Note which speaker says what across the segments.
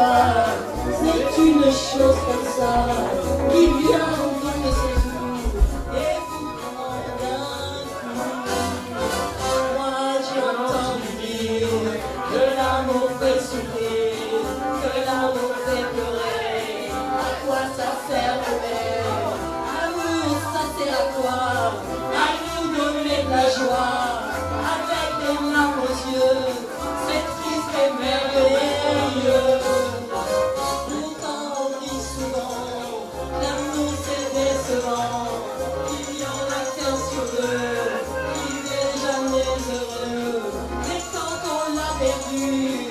Speaker 1: C'est une chose comme ça qui vient au fond de ses jours et vous prend d'un coup. Moi j'ai entendu dire que l'amour fait souffrir, que l'amour fait pleurer. À quoi ça sert de faire Amour, ça sert à quoi À nous donner de la joie avec les larmes aux yeux. C'est triste et merveilleux. Thank you.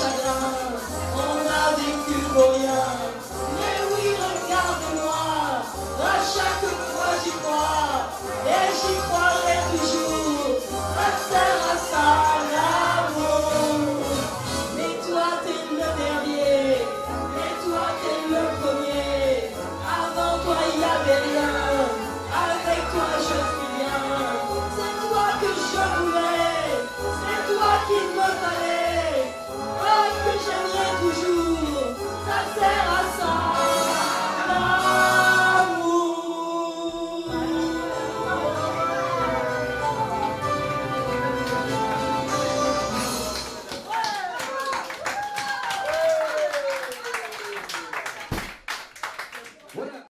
Speaker 1: Instagram, on a vécu voyage.